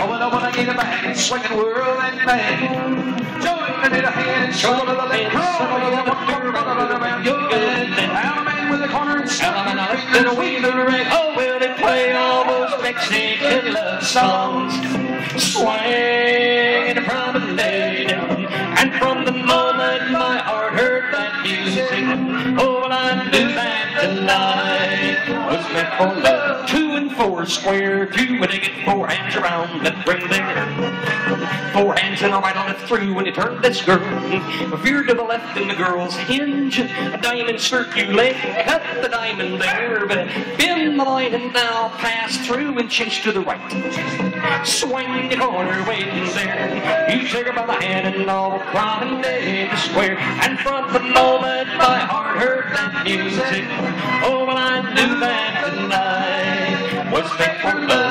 Going up on a gator bang, swinging whirl and bang. Join the little hand, shoulder the left, Alabama with a corner and Alabama in a wheeler rig. Oh, will they play all those Mexican love songs? Swinging from the lady. And from the moment my heart heard that music, oh, well, I knew that was Two and four square, two they get four hands around that ring there. Four hands and a right on it through when you turn this girl. Veer to the left in the girl's hinge. A diamond circulate, cut the diamond there. But bend the line and now pass through and chase to the right. Swing the corner waiting there. You take her by the hand and all promenade the square. And from the moment my heart heard that music, oh, well, I knew that meant for love.